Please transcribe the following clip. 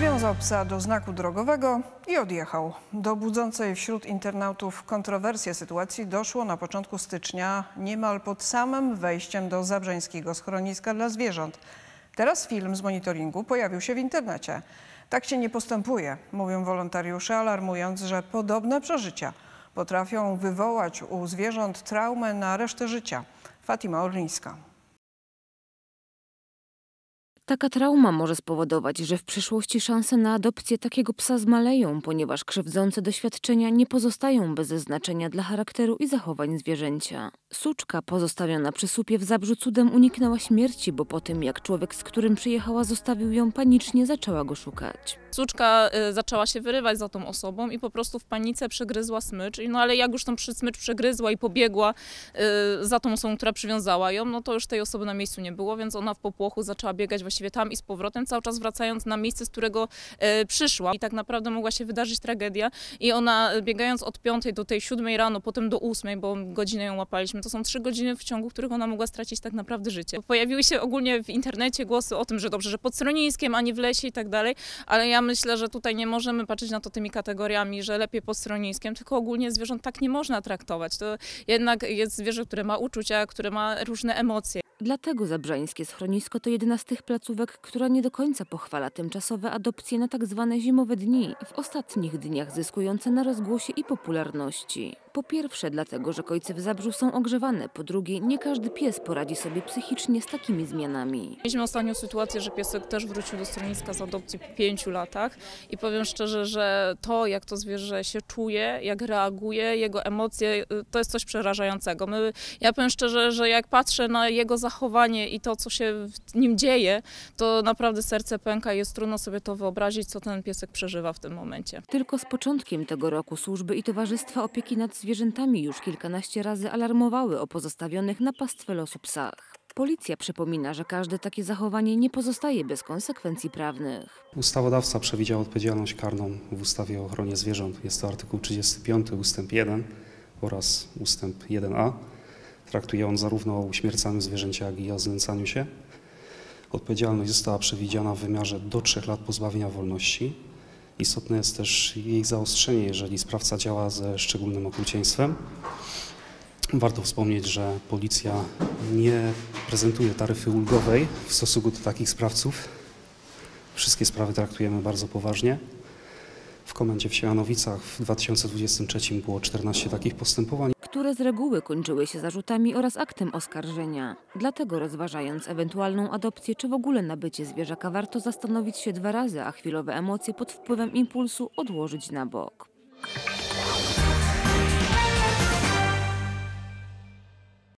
Przywiązał psa do znaku drogowego i odjechał. Do budzącej wśród internautów kontrowersje sytuacji doszło na początku stycznia, niemal pod samym wejściem do zabrzeńskiego schroniska dla zwierząt. Teraz film z monitoringu pojawił się w internecie. Tak się nie postępuje, mówią wolontariusze, alarmując, że podobne przeżycia potrafią wywołać u zwierząt traumę na resztę życia. Fatima Orlińska. Taka trauma może spowodować, że w przyszłości szanse na adopcję takiego psa zmaleją, ponieważ krzywdzące doświadczenia nie pozostają bez znaczenia dla charakteru i zachowań zwierzęcia. Suczka pozostawiona przy supie w Zabrzu cudem uniknęła śmierci, bo po tym jak człowiek, z którym przyjechała zostawił ją panicznie, zaczęła go szukać. Suczka y, zaczęła się wyrywać za tą osobą i po prostu w panice przegryzła smycz. No ale jak już tą smycz przegryzła i pobiegła y, za tą osobą, która przywiązała ją, no to już tej osoby na miejscu nie było, więc ona w popłochu zaczęła biegać właściwie tam i z powrotem, cały czas wracając na miejsce, z którego y, przyszła. I tak naprawdę mogła się wydarzyć tragedia i ona y, biegając od 5 do tej 7 rano, potem do 8, bo godzinę ją łapaliśmy, to są trzy godziny w ciągu których ona mogła stracić tak naprawdę życie. Pojawiły się ogólnie w internecie głosy o tym, że dobrze, że pod schroniskiem, a nie w lesie i tak dalej, ale ja myślę, że tutaj nie możemy patrzeć na to tymi kategoriami, że lepiej pod schroniskiem, tylko ogólnie zwierząt tak nie można traktować. To jednak jest zwierzę, które ma uczucia, które ma różne emocje. Dlatego Zabrzańskie Schronisko to jedna z tych placówek, która nie do końca pochwala tymczasowe adopcje na tak zwane zimowe dni, w ostatnich dniach zyskujące na rozgłosie i popularności. Po pierwsze dlatego, że kojce w Zabrzu są ogrzewane, po drugie nie każdy pies poradzi sobie psychicznie z takimi zmianami. Mieliśmy ostatnią sytuację, że piesek też wrócił do schroniska z adopcji po pięciu latach i powiem szczerze, że to jak to zwierzę się czuje, jak reaguje, jego emocje, y, to jest coś przerażającego. My, ja powiem szczerze, że jak patrzę na jego zachowanie i to, co się w nim dzieje, to naprawdę serce pęka i jest trudno sobie to wyobrazić, co ten piesek przeżywa w tym momencie. Tylko z początkiem tego roku służby i towarzystwa opieki nad zwierzętami już kilkanaście razy alarmowały o pozostawionych na pastwę losu psach. Policja przypomina, że każde takie zachowanie nie pozostaje bez konsekwencji prawnych. Ustawodawca przewidział odpowiedzialność karną w ustawie o ochronie zwierząt. Jest to artykuł 35 ustęp 1 oraz ustęp 1a. Traktuje on zarówno o uśmiercaniu zwierzęcia, jak i o znęcaniu się. Odpowiedzialność została przewidziana w wymiarze do 3 lat pozbawienia wolności. Istotne jest też jej zaostrzenie, jeżeli sprawca działa ze szczególnym okrucieństwem. Warto wspomnieć, że policja nie prezentuje taryfy ulgowej w stosunku do takich sprawców. Wszystkie sprawy traktujemy bardzo poważnie. W komendzie w Siemanowicach w 2023 było 14 takich postępowań. Które z reguły kończyły się zarzutami oraz aktem oskarżenia. Dlatego rozważając ewentualną adopcję czy w ogóle nabycie zwierzaka warto zastanowić się dwa razy, a chwilowe emocje pod wpływem impulsu odłożyć na bok.